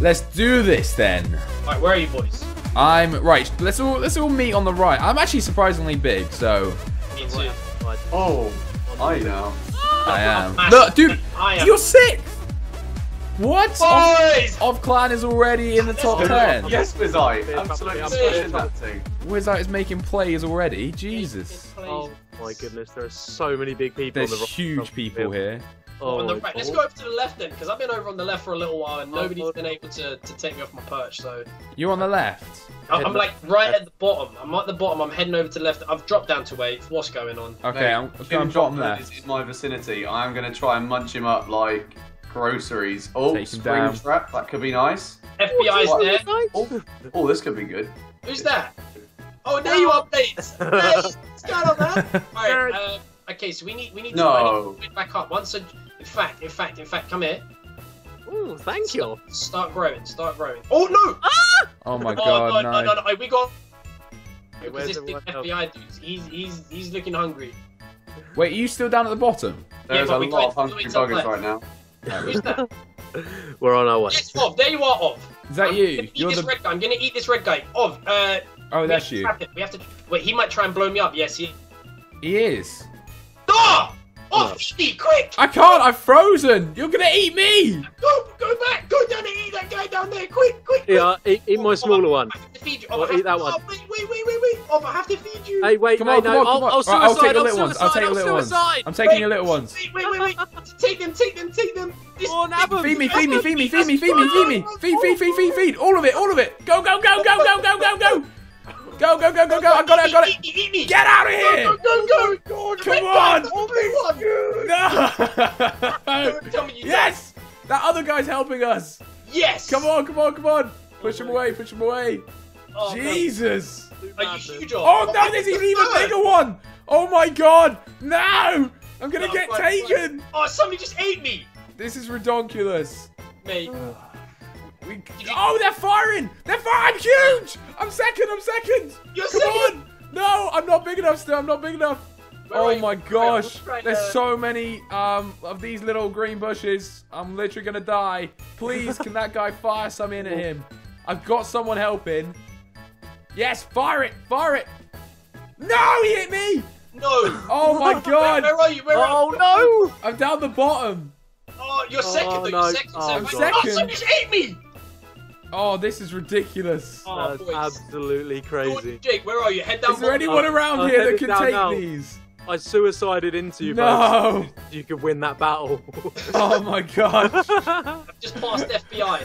Let's do this then. Alright, where are you boys? I'm right. Let's all let's all meet on the right. I'm actually surprisingly big, so Me too. Oh, I know. I am. Massive. Look, dude, I am. you're sixth. What? Boys! Of, of clan is already in the top ten. Yes, Wizai. Yeah, Absolutely yeah, smashing that thing. Wizard is making plays already. Jesus. Oh my goodness, there are so many big people. There's on the huge people here. Oh, on the right. Let's go over to the left then, because I've been over on the left for a little while and Oh, nobody's been able to, to take me off my perch. So You're on the left. I- I'm like right at the bottom. I'm at the bottom. I'm heading over to the left. I've dropped down to wait. What's going on? Okay, Mate, I'm Jim going bottom Joplin left. is in my vicinity. I am going to try and munch him up like groceries. Oh, Take spring down. trap. That could be nice. FBI's What? there. Oh, oh, this could be good. Who's that? Oh, there you are, Bates. Hey, what's going on, man? Alright, uh, okay, so we need we need to, I No. need to back up. Once, a, in fact, in fact, in fact, come here. Ooh, thank you. Start growing, start growing. Oh no! Ah! Oh my oh god, no, no, no, no, we got. Hey, Because where's this big? FBI dude, he's he's he's looking hungry. Wait, are you still down at the bottom? There's but a we lot of hungry it's buggers right now. Who's that? We're on our way. yes, Ov. There you are, Ov. Is that I'm you? Gonna You're the. red guy. I'm gonna eat this red guy. Ov. Uh, Oh, that's you. We have to. Wait, he might try and blow me up. Yes, he. He is. Ah! Oh, no. Ov, quick! I can't. I'm frozen. You're gonna eat me. Go, go back! Go down and eat that guy down there! Quick, quick! quick. Yeah, eat, eat my oh, smaller one. I have to feed you. Or I have eat that one. Oh, wait, wait, wait, wait, wait! Oh, I have to feed you. Hey, wait, Come no, on, come no, on, I'll, come on. I'll Right, suicide, I'll take the I'll little ones. I'll suicide, take the I'll little ones. suicide. I'm taking Wait. your little ones. Wait, wait, wait, wait! take them, take them, take them. This- Go on, have 'em. Feed me, feed me, feed me, feed me, feed me, feed me. Feed, feed, feed, feed, feed. All of it, all of it. Go, go, go, go, go, go, go, go. Go, go, go, go, go. I got it, I got it. Eat me, eat. Get out of here. Go, go, go! Come Red on. guy, the blue. No. Tell me you Yes. That other guy's helping us. Yes. Come on, come on, come on. Push him away, push him away. Oh. Jesus. Are you huge? Oh no, there's an even bigger one. Oh my god. No. I'm gonna No, get run, taken. Oh, somebody just ate me, This is redonkulous. mate. We... Oh, they're firing! They're firing! I'm huge! I'm second, I'm second! You're Come second. on! No, I'm not big enough still, I'm not big enough. Where oh my gosh. right, There's so many um of these little green bushes. I'm literally gonna die. Please, can that guy fire some in at him? I've got someone helping. Yes, fire it! Fire it! No, he hit me! No. Oh my god! where are you? Where are Oh you? no! I'm down the bottom. Oh, you're second. Oh, though. no. You're second. Oh, so I'm second. Oh, somebody just ate me. Oh, this is ridiculous. Oh, That's boys. absolutely crazy. Jake, where are you? Head down. Is there bottom. anyone around I'll here that can take now. these? I suicided into you, No! folks. You could win that battle. Oh my god! Just past FBI.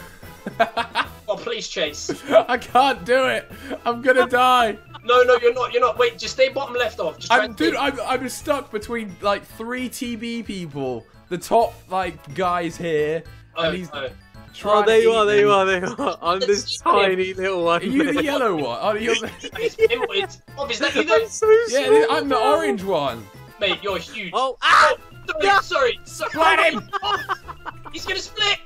or oh, police chase. I can't do it. I'm gonna die. No, no, you're not. You're not. Wait, just stay bottom left off. Just I'm dude. I'm I'm stuck between like three TB people. The top like guys here, Oh, and he's oh. Trying. oh, there to you eat are, there you are, there you are. I'm this tiny little one. Are you the yellow one? Oh, you're the... It's him, it's- Oh, is that you there? I'm so yeah, I'm the orange one. Mate, you're huge. Oh, ah! sorry, yeah. sorry. sorry. Split him! He's gonna split.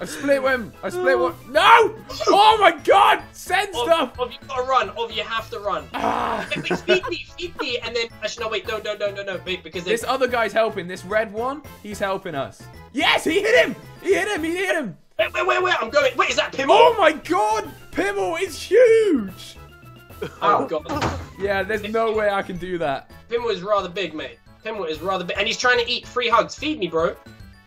I split one. I split one. No! Oh my god! Send stuff. Of, of you gotta run. Of you have to run. Ah. Wait, wait, feed me, feed me, and then actually no, wait, no, no, no, no, no, wait, because This other guy's helping. This red one, he's helping us. Yes, he hit him. He hit him. He hit him. Wait, wait, wait, wait, I'm going. Wait, is that Pimmel? Oh my god! Pimmel is huge! Oh god, Yeah, there's no way I can do that. Pimmel is rather big, mate. Pimmel is rather big, and he's trying to eat free hugs. Feed me, bro.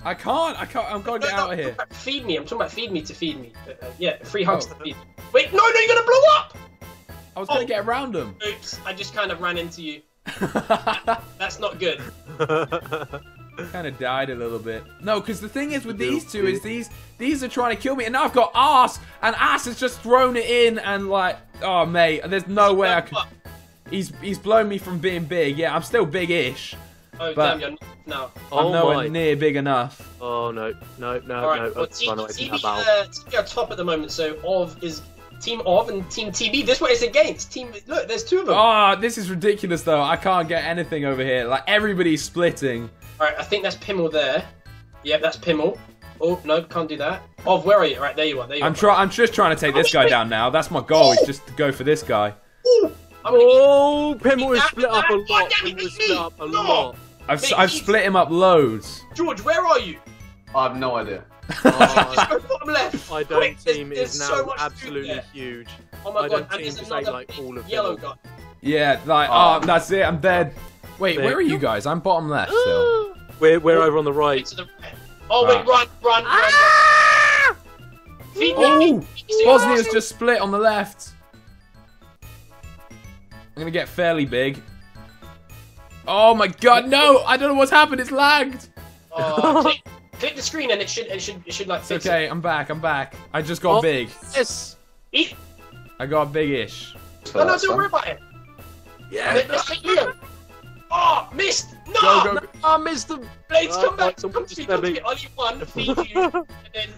I can't. I can't. I'm gonna No, get no, out of here. Feed me. I'm talking about feed me to feed me. Uh, uh, yeah, free hugs Oh. to feed me. Wait, no, no, you're gonna blow up. I was gonna Oh. get around him. Oops, I just kind of ran into you. That's not good. of died a little bit. No, because the thing is with these two is these these are trying to kill me, and now I've got ass, and ass has just thrown it in, and like, oh mate, there's no way I could. He's he's blown me from being big. Yeah, I'm still big-ish. Oh But- damn, you're not now. I'm oh nowhere my. near big enough. Oh no, no, no, All right, no. well, Let's team, run away from team, that battle. uh, team are top at the moment. So Ov is team Ov and team TB. This is what it's against. Team, look, there's two of them. Oh, this is ridiculous though. I can't get anything over here. Like everybody's splitting. All right, I think that's Pimmel there. Yep, that's Pimmel. Oh no, can't do that. Oh, where are you? Right there you are. There you I'm are. try. I'm just trying to take this guy down now. That's my goal. Is just to go for this guy. Ooh, I'm gonna eat- Oh, Pimmel is split up a lot. Pimmel is split up a lot. I've Mate, I've split him up loads. George, where are you? I have no idea. Oh, Just go bottom left. my Quick, dome there's- team there's is now much food absolutely huge. Oh my my god, dome and team there's just another ate, like, all of them yellow all. guy. Yeah, like, Oh. oh, that's it. I'm dead. Wait, There. where are you guys? I'm bottom left still. We're we're over on the Right right. to the right. Oh wait, run, run, run. Ah! run. Feed me, Oh, me, feed me. Bosnia's just split on the left. I'm gonna get fairly big. Oh my god, no! I don't know what's happened. It's lagged. Oh, click, click the screen and it should, it should, it should like It's fix okay. I'm back. I'm back. I just got Oh. big. Yes. it. Eat. I got big-ish. No, no, don't worry about it. Yeah. Let, let's take Leo. Oh, missed. No. Go, go, go. I missed them. Blades, Oh, come back. Come to me. just Come to me. me- one, feed you, and then.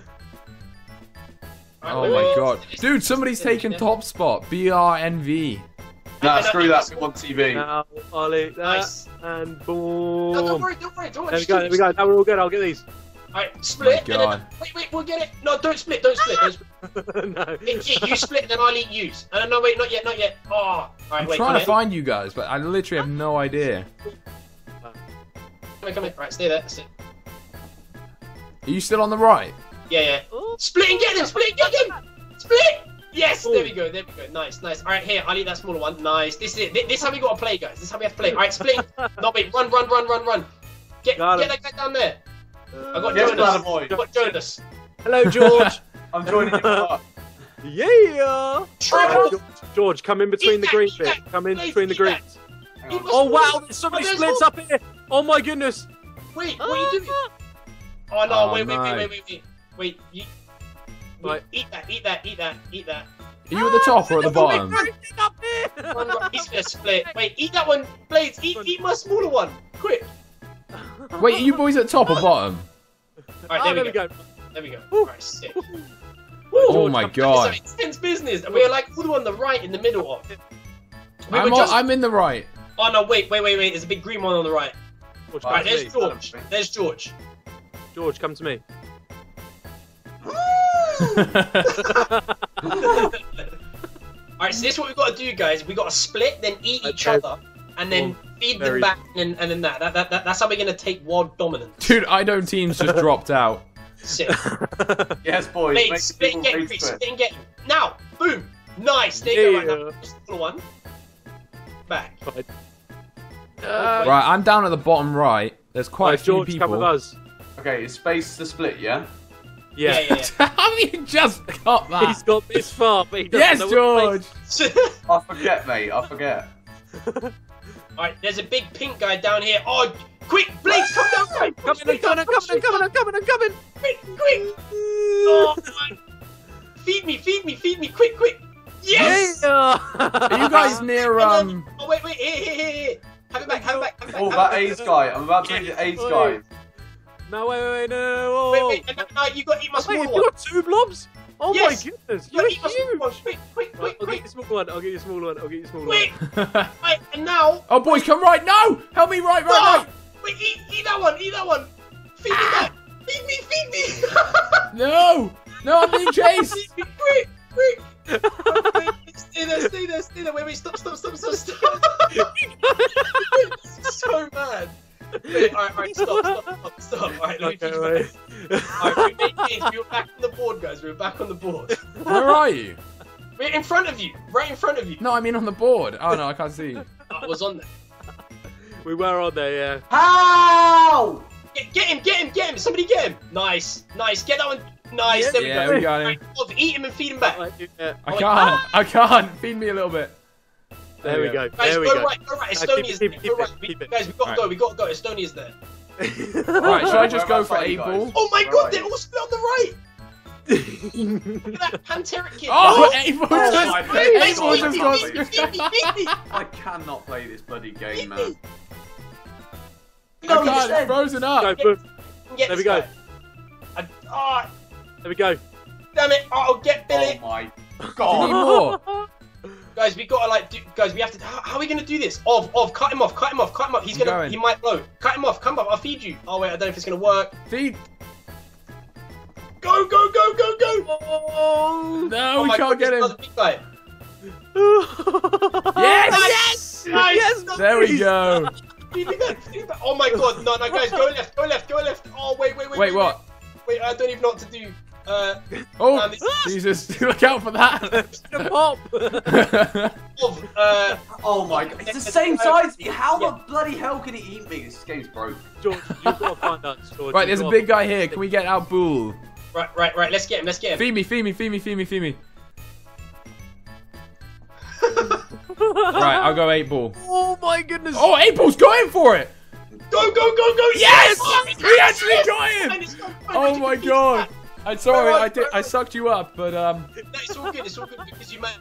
Alright, Oh my god, wait. dude! Somebody's taken top spot. BRNV. Nah, And I screw think that. that's- We want TV. Now Ollie, that Nice. and No, boom. don't worry, don't worry, don't worry. there we go. There we go. Now we're all good. I'll get these. Alright, split. My and then- wait, wait, we'll get it. No, don't split, don't split. Don't split. no. Eat, eat, you split, then I'll eat you. Uh, no, wait, not yet, not yet. Oh, alright, I'm wait. trying to here. find you guys, but I literally have no idea. Come here, come here. Right, stay there. Stay. Are you still on the right? Yeah, yeah. Oh. Split and get him! Split and get him! Split! Yes, there we go, there we go. Nice, nice. Alright, here, I'll eat that smaller one. Nice. This is it. This, this is how we gotta play, guys. This is how we have to play. Alright, split. no, wait, run, run, run, run, run. Get, Got get him. that guy down there. I got Yes, Jonas. Bladder boy. I got Jonas. Hello, George. I'm joining you. up. yeah. Triple! George, George, come in between Eat the that, green bit. that. Come in Please between the eat that. greens. Hang Eat on. my Oh small wow, one. there's so many Oh, there's splits more. up here. Oh my goodness. Wait, what are you doing? Oh no, Oh, wait, wait, wait, wait, wait, wait. Wait, you... Right. Eat that, eat that, eat that, eat that. Are you at the top or at the bottom? Up here. Run, run. He's gonna split. Wait, eat that one, Blades. Eat, eat my smaller one. Quick. Wait, are you boys at top or bottom? Alright, Oh, ah, there, we go. go. There we go. Woo. Alright, sick. Oh George, my god. It's intense business. and We're like all on the right in the middle of. We I'm, were on- just. I'm in the right. Oh no! Wait, wait, wait, wait! There's a big green one on the right. George, Right, come Right, to there's me. George. There's George. George, come to me. Alright, so this is what we've got to do, guys. We got to split, then eat each other, and then feed them very- back, and, and then that. That, that, that. That's how we're gonna take world dominance. Dude, I don't teams just dropped out. Sick. Yes, boys. Blade, Make split people and get him, race Chris. to and get. Now, boom. Nice. There you go. Right now, just the one. Back. Uh, right, I'm down at the bottom right. There's quite Right, a few George, people. come with us. Okay, is space the split, yeah? Yeah, Yeah. yeah, yeah. Have you just got that? He's got this far, but he doesn't Yes, know what George. I forget, mate. I forget. Alright, there's a big pink guy down here. Oh, quick, Blades, come down, right? Coming, I'm coming, I'm coming, I'm coming, I'm coming, I'm coming. Quick, quick. Oh, my. Feed me, feed me, feed me, quick, quick. Yes! Yeah. Are you guys near um? Oh, wait, wait, here, here, here, here. Have it back, have it back, have it back. Oh, have that it AIDS guy. I'm about to eat the AIDS guy. No, wait, wait, wait, no. back. Oh. Wait, wait, and now you got to eat my Wait, small have one. you got two blobs? Oh Yes. my goodness, You you're got to eat my small huge. one. Quick, quick, Right, quick, I'll get quick, you a small one. I'll get you a small one. I'll get you a small quick. one. Right, and now, oh, boys, come right. No, help me right, right, Ah! right. wait, eat, eat that one, eat that one. Feed me that. Feed me, feed me. No, no, I'm being chased. feed me, quick, quick. Wait, wait, stay there, stay there, stay there. Wait, wait, stop, stop, stop, stop, stop. so bad. Wait, alright, alright, stop, stop, stop, stop. Alright, let me Okay, feed you wait. back. Alright, we made gains. We were back on the board, guys. We're back on the board. Where are you? We're in front of you, right in front of you. No, I mean on the board. Oh no, I can't see. you. I was on there. We were on there, yeah. How? Get, get him, get him, get him. Somebody get him. Nice, nice. Get that one. Nice. There we Yeah, go. we got him. Right, eat him and feed him back. I can't. I can't. Feed me a little bit. There we go. Guys, There we go go. right, go right. keep Estonia's it, there. keep Go right. We- keep it. Guys, we gotta Right. go. We gotta go. Estonia's there. Right, should I just go for are a ball? Oh my god, they're all split on the right. Look at that Panteric kid. Oh, Abel Oh just, my Abel just got feed screwed. feed me, feed me. I cannot play this bloody game, man. me. I No, can't. It's frozen Go, up. boom. Get There we go. guy. I, oh, There we go. damn it. Oh, get Billy. Oh my Do you need god. more? Guys, we gotta like, do, guys, we have to. How, how are we gonna do this? Of, of, cut him off, cut him off, cut him off. He's I'm gonna, going. he might blow. Cut him off, come up. I'll feed you. Oh wait, I don't know if it's gonna work. Feed. Go, go, go, go, go. Oh, No, oh we can't God, get him. Big guy. Yes! Nice. Yes, There we go. Feed me back, feed me back. Oh my god, no, no, guys, go left, go left, go left. Oh wait, wait, wait. Wait, what? Wait, I don't even know what to do. Uh, Oh, Um, Jesus! Look out for that. Pop! of, uh, Oh my god, it's the same size as me. How the bloody hell can he eat me? This game's broke. George, you've got to find us, George. right, there's a big guy here. Can we get our bull? right, right, right. Let's get him. Let's get him. Feed me, feed me, feed me, feed me, feed me. right, I'll go eight ball. Oh my goodness! Oh, eight ball's going for it. Go, go, go, go! Yes! Oh, We actually got him. Oh my you can god. I'm sorry, I did. I sucked you up, but um. No, it's all good. It's all good because you might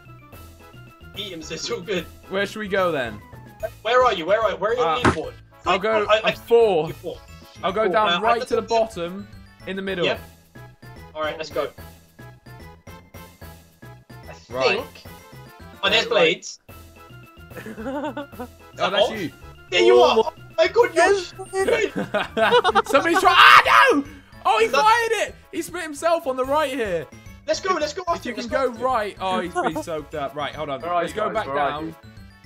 eat him, so it's all good. where should we go then? Where are you? Where are you? Where are you Uh, leaderboard? I'll go I, I, four. four. I'll go Cool. down Uh, right to the bottom, in the middle. Yep. All right, let's go. I Right. think. Oh, there's blades. Oh, that's you. There you Oh are. Oh my god, Yes! you're. Somebody's trying. Ah no! Oh, he fired it. He split himself on the right here. Let's go. Let's go If after you can go right. Oh, he's been soaked up. Right, hold on. Where are Let's go guys? back Where down. you?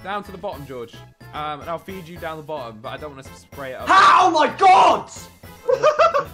Down to the bottom, George. Um, and I'll feed you down the bottom, but I don't want to spray it up. How? Oh my god!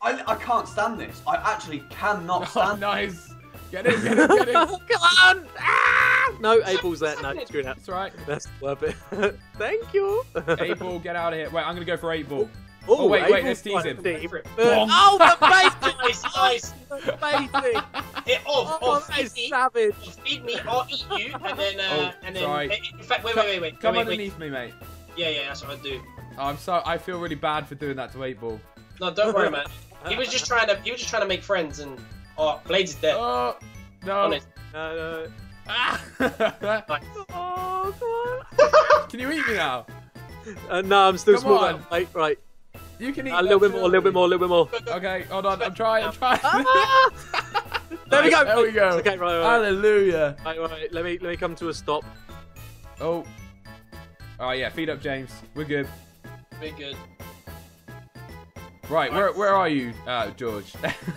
I, I can't stand this. I actually cannot Oh, stand nice. Get in, get in, get in. Come on! Ah! No, April's there. No, screw that. That's right. That's worth it. Thank you. Eight ball, get out of here. Wait, I'm gonna go for eight ball. Oh, wait, wait, April's let's tease him. right. Go for it. Bonk. Oh, the baiting! Nice, nice. The baiting! Hit off, Oh, off. that Feed me. savage. Feed me. I'll eat you, and then, uh, Oh, and then. sorry. In fact, wait, wait, wait, wait. Come wait, wait. underneath me, mate. Yeah, yeah, that's what I do. Oh, I'm so. I feel really bad for doing that to eight ball. No, don't worry, man. He was just trying to. He was just trying to make friends, and oh, Blades is dead. Oh no. Honest. No, no. Ah. Oh, come on. Can you eat me now? Uh, no, I'm still Come small. on. Wait, right. You can eat A little bit more, a little bit more, a little bit more. Go, go. Okay, hold on. I'm trying. I'm trying. Ah! There we go. There we go. Okay, right, right. Hallelujah. Right, right, right. Let me let me come to a stop. Oh. Oh yeah, feed up James. We're good. We're good. Right, where where are you, uh, George?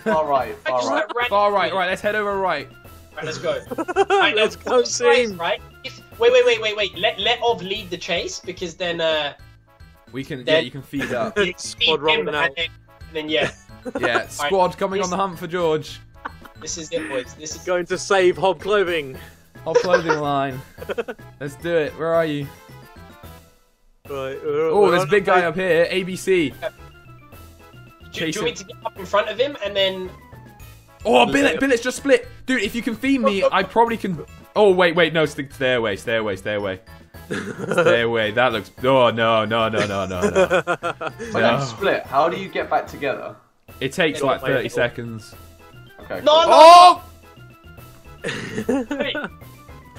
Far right, I far just right. Far right. Right, let's head over right. Right, let's go. Right, Let's go, what's the price, team. Right. If, wait, wait, wait, wait, wait. Let let Ov lead the chase because then uh, We can. Yeah, you can feed up. you Squad feed him rolling and out. then, and then yeah, Yeah, squad coming on the hunt for George. this is it, boys. This is Going to save Hob Clothing. Hot clothing line. Let's do it. Where are you? Right. Oh, there's a big guy up here. ABC. Do, do you want me to get up in front of him and then? Oh, Billet, Billet's just split. Dude, if you can feed me, I probably can. Oh, wait, wait, no, stick, stay away, stay away, stay away. stay away. That looks. Oh, no, no, no, no, no, no. When No. you split, how do you get back together? It takes Yeah, like wait, 30 wait. seconds. Okay. No, no. Oh! Wait.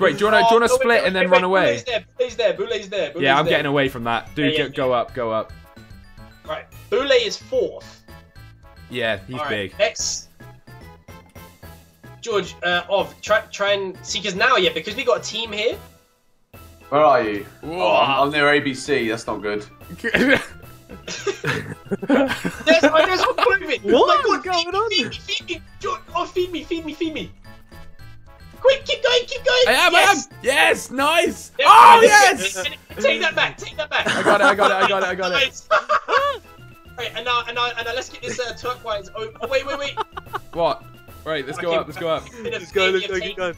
Wait, do you want to do you wanna Oh, wait, split wait, and then wait, run away? Boulet's there. Boulet's there. Boulet's there. Boulet's Yeah, I'm there. getting away from that. Dude, Yeah, yeah, go, go up, go up. Right. Boulet is fourth. Yeah, he's All right, big. Next. George, uh, Ov, try, try and see, because now, yeah, because we got a team here. Where are you? Oh, I'm, I'm near ABC. That's not good. There's, oh, there's one clothing. What Oh my God, going feed on? me, feed me, feed me. Oh, feed me, feed me, feed me. Quick, keep going, keep going. I am, yes. I am. Yes, nice. There- Oh, yes. Take that back, take that back. I got it, I got it, I got it, I got it. Nice. Right, and now, and now, and now, let's get this uh, turquoise. Oh, oh, wait, wait, wait. What? Right, let's go Okay, up, let's go up. Bit of Let's go, let's go, keep going.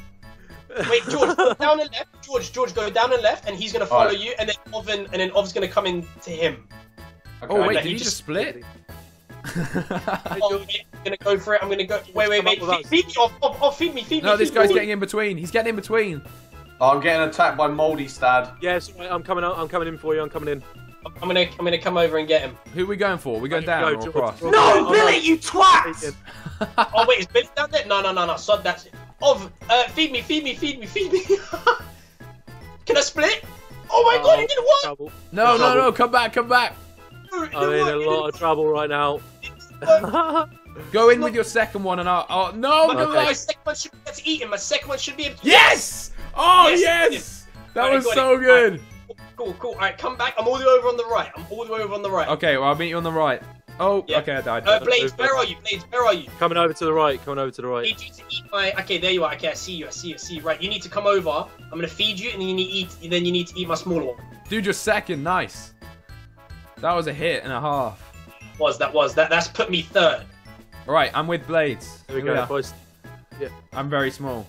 Wait, George, go down and left. George, George, go down and left, and he's gonna follow Alright. you, and then Ovin, and then Ov's gonna come in to him. Okay. Oh, wait, did you he just- just split? Oh, wait, I'm gonna go for it. I'm gonna go. Wait, wait, wait. Feed, feed me, Ov, Ov, Ov, feed me, feed me. no, this guy's me. getting in between. He's getting in between. Oh, I'm getting attacked by Moldy Stad. Yes, I'm coming out. I'm coming in for you. I'm coming in. I'm gonna, I'm gonna come over and get him. Who are we going for? we going down Go, or George, across? No, Oh, Billy, you twat! Oh wait, is Billy down there? No, no, no, no. Sod that. shit. Ov, uh, feed me, feed me, feed me, feed me. Can I split? Oh my god, it didn't work. Trouble. No, no, no, come back, come back. It didn't I'm in work, a lot of trouble right now. Go in with your second one and I'll. Oh, no, My, no, my second one should be able to eat him. My second one should be able to. Yes! Oh, Yes! yes! That Alright, was got it. so good. Cool, cool. All right, come back. I'm all the way over on the right. I'm all the way over on the right. Okay, well, I'll meet you on the right. Oh, Yeah. okay, I died. Uh, Blades, where are you? Blades, where are you? coming over to the right. Coming over to the I right. need you to eat my. Okay, there you are. Okay, I see you. I see you. I see you. Right, you need to come over. I'm gonna feed you, and then you need to eat. Then you need to eat my smaller one. Dude, your second, nice. That was a hit and a half. Was that was that? That's put me third. Right, I'm with Blades. There we Here go, are. boys. I'm very small.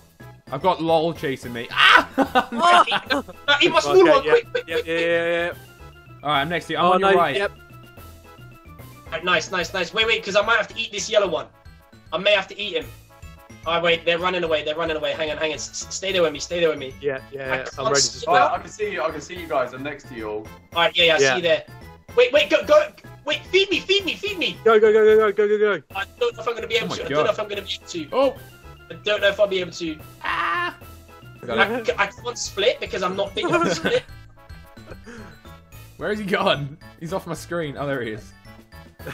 I've got LOL chasing me. Ah! Eat my small Okay, one, yeah, quick, quick, yeah, quick, yeah, quick. yeah, yeah. Alright, I'm next to you. I'm oh on no, your right. yep. Alright, nice, nice, nice. Wait, wait, because I might have to eat this yellow one. I may have to eat him. Alright, wait, they're running away. They're running away. Hang on, hang on. S- s- stay there with me. Stay there with me. Yeah, yeah, I yeah. I'm ready to see- split. Right, I can see you. I can see you guys. I'm next to you all. Alright, yeah, yeah, I Yeah. see you there. Wait, wait, go, go. Wait, feed me, feed me, feed me. Go, go, go, go, go, go, go, go. I don't know if I'm gonna be able Oh my to. I don't know if I'm gonna be able to. Oh! I don't know if I'll be able to. Ah! Got I, it. c- I can't split because I'm not big enough to split. Where has he gone? He's off my screen. Oh, there he is.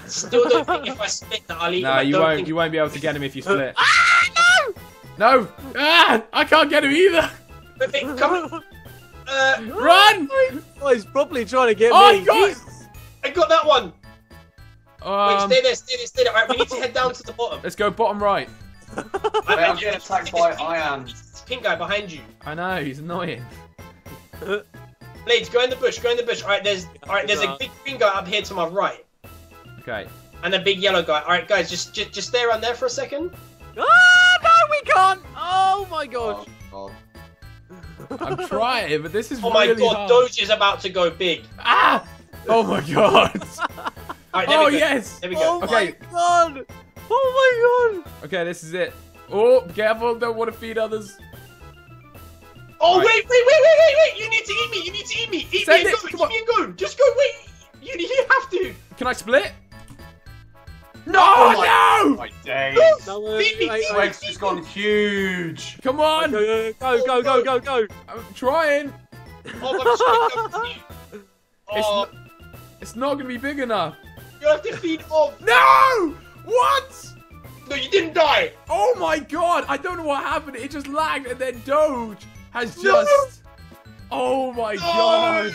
Still don't think if I split that I'll eat him. No, I you don't won't. think- You won't be able to get him if you split. ah, no! No! Ah! I can't get him either. Wait, wait, come. Uh, Run! Oh, he's probably trying to get Oh, me. he got- Jesus. I got that one. Wait, Um, stay there, stay there, stay there. Alright, we need to head down to the bottom. let's go bottom right. I- Wait, I- I'm getting attacked by Ian. This pink guy behind you. I know he's annoying. Blades, go in the bush, go in the bush. Alright, there's alright, there's a big green guy up here to my right. Okay. And a big yellow guy. Alright guys, just, just just stay around there for a second. Ah, no, we can't. Oh my gosh. Oh, God. I'm trying, but this is Oh my god, hard. Doge is about to go big. Ah! Oh my god. Alright, there oh we go. yes. There we go. Oh Okay. my god. Oh my God. Okay, this is it. Oh, careful! Don't want to feed others. Oh Alright. wait, wait, wait, wait, wait, wait! You need to eat me, you need to eat me! Eat Send me and it, go, come eat on. me and go! Just go, wait! You, you have to! Can I split? No! Oh, my, no! my days. god. No, Feed me, wait, feed wait. Leg's just gone huge. Come on! go, go, go, go, go, go. I'm trying. Oh my gosh, coming to you. It's Oh, It's not gonna be big enough. you have to feed off. No! What? No, you didn't die! Oh my god! I don't know what happened. It just lagged, and then Doge has No! just. Oh my god!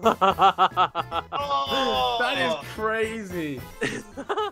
Oh! That is crazy.